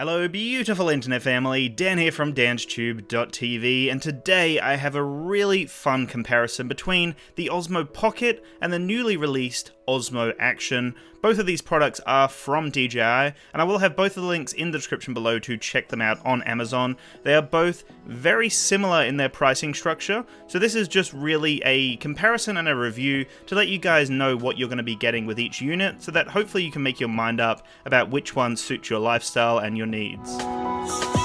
Hello, beautiful internet family. Dan here from danstube.tv, and today I have a really fun comparison between the Osmo Pocket and the newly released Osmo Action. Both of these products are from DJI, and I will have both of the links in the description below to check them out on Amazon. They are both very similar in their pricing structure, so this is just really a comparison and a review to let you guys know what you're going to be getting with each unit, so that hopefully you can make your mind up about which one suits your lifestyle and your needs.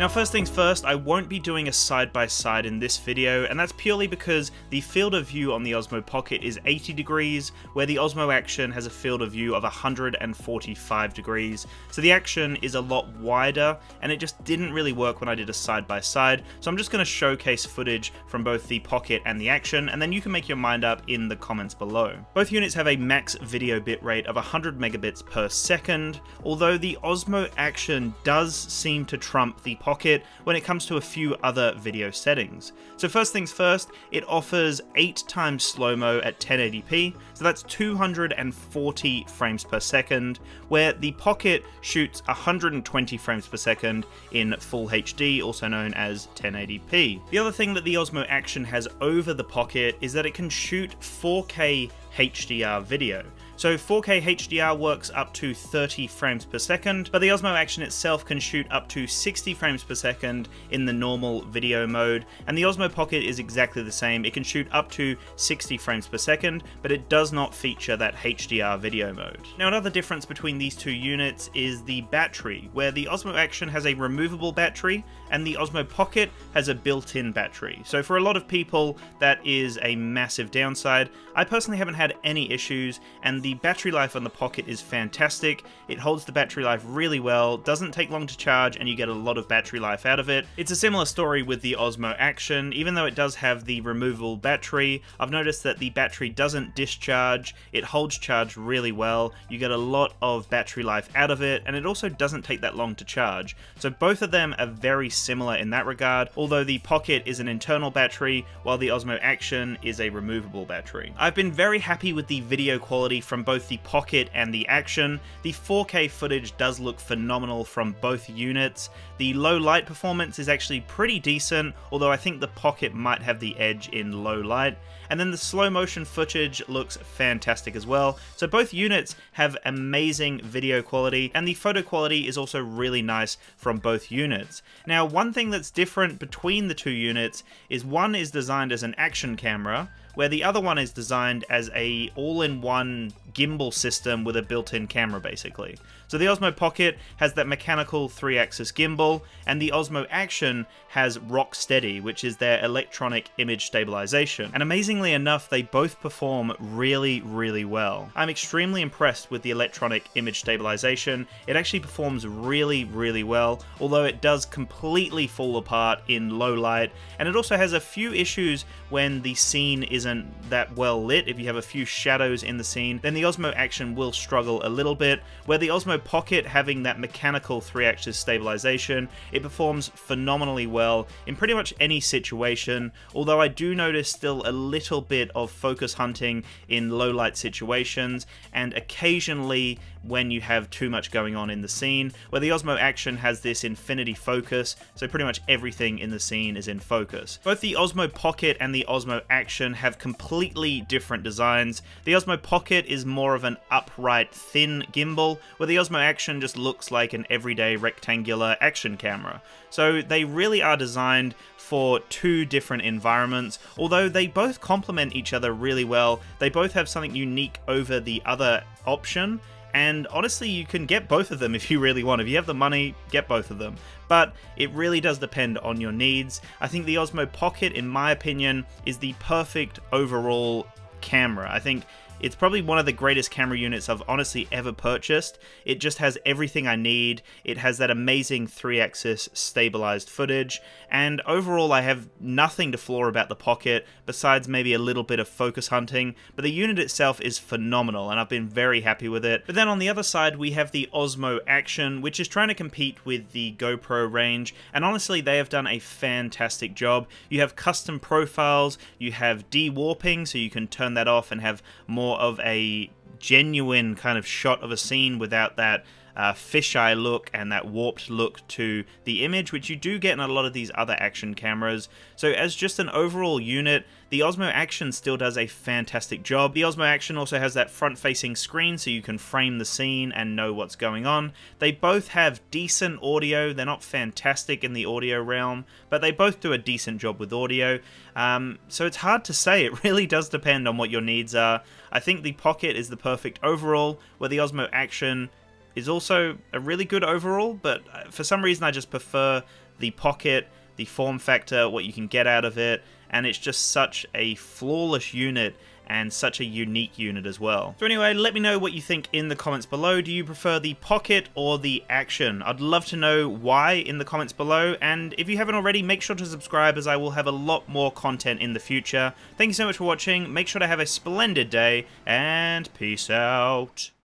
Now first things first, I won't be doing a side-by-side -side in this video, and that's purely because the field of view on the Osmo Pocket is 80 degrees, where the Osmo Action has a field of view of 145 degrees, so the Action is a lot wider, and it just didn't really work when I did a side-by-side, -side. so I'm just going to showcase footage from both the Pocket and the Action, and then you can make your mind up in the comments below. Both units have a max video bitrate of 100 megabits per second, although the Osmo Action does seem to trump the Pocket Pocket when it comes to a few other video settings. So first things first, it offers 8 times slow-mo at 1080p, so that's 240 frames per second, where the Pocket shoots 120 frames per second in Full HD, also known as 1080p. The other thing that the Osmo Action has over the Pocket is that it can shoot 4K HDR video. So 4K HDR works up to 30 frames per second, but the Osmo Action itself can shoot up to 60 frames per second in the normal video mode, and the Osmo Pocket is exactly the same. It can shoot up to 60 frames per second, but it does not feature that HDR video mode. Now another difference between these two units is the battery, where the Osmo Action has a removable battery, and the Osmo Pocket has a built-in battery. So for a lot of people, that is a massive downside. I personally haven't had any issues, and the the battery life on the Pocket is fantastic. It holds the battery life really well, doesn't take long to charge, and you get a lot of battery life out of it. It's a similar story with the Osmo Action. Even though it does have the removable battery, I've noticed that the battery doesn't discharge, it holds charge really well, you get a lot of battery life out of it, and it also doesn't take that long to charge. So both of them are very similar in that regard, although the Pocket is an internal battery, while the Osmo Action is a removable battery. I've been very happy with the video quality from from both the Pocket and the Action. The 4K footage does look phenomenal from both units. The low light performance is actually pretty decent, although I think the Pocket might have the edge in low light. And then the slow motion footage looks fantastic as well. So both units have amazing video quality, and the photo quality is also really nice from both units. Now, one thing that's different between the two units is one is designed as an action camera, where the other one is designed as a all-in-one gimbal system with a built-in camera basically. So the Osmo Pocket has that mechanical 3-axis gimbal, and the Osmo Action has Rocksteady, which is their electronic image stabilization. And amazingly enough, they both perform really, really well. I'm extremely impressed with the electronic image stabilization. It actually performs really, really well, although it does completely fall apart in low light, and it also has a few issues when the scene isn't that well lit. If you have a few shadows in the scene, then the Osmo Action will struggle a little bit, where the Osmo Pocket having that mechanical 3-axis stabilization, it performs phenomenally well in pretty much any situation, although I do notice still a little bit of focus hunting in low light situations, and occasionally when you have too much going on in the scene, where the Osmo Action has this infinity focus, so pretty much everything in the scene is in focus. Both the Osmo Pocket and the Osmo Action have completely different designs. The Osmo Pocket is more of an upright, thin gimbal, where the Osmo Action just looks like an everyday rectangular action camera. So they really are designed for two different environments, although they both complement each other really well. They both have something unique over the other option, and honestly, you can get both of them if you really want. If you have the money, get both of them. But it really does depend on your needs. I think the Osmo Pocket, in my opinion, is the perfect overall camera. I think it's probably one of the greatest camera units I've honestly ever purchased. It just has everything I need. It has that amazing 3-axis stabilized footage, and overall I have nothing to flaw about the Pocket, besides maybe a little bit of focus hunting, but the unit itself is phenomenal, and I've been very happy with it. But then on the other side, we have the Osmo Action, which is trying to compete with the GoPro range, and honestly, they have done a fantastic job. You have custom profiles, you have de-warping, so you can turn that off and have more more of a genuine kind of shot of a scene without that uh, fisheye look and that warped look to the image, which you do get in a lot of these other action cameras. So as just an overall unit, the Osmo Action still does a fantastic job. The Osmo Action also has that front-facing screen so you can frame the scene and know what's going on. They both have decent audio. They're not fantastic in the audio realm, but they both do a decent job with audio. Um, so it's hard to say. It really does depend on what your needs are. I think the Pocket is the perfect overall, where the Osmo Action is also a really good overall, but uh, for some reason I just prefer the Pocket, the form factor, what you can get out of it, and it's just such a flawless unit and such a unique unit as well. So anyway, let me know what you think in the comments below. Do you prefer the Pocket or the Action? I'd love to know why in the comments below, and if you haven't already, make sure to subscribe as I will have a lot more content in the future. Thank you so much for watching, make sure to have a splendid day, and peace out.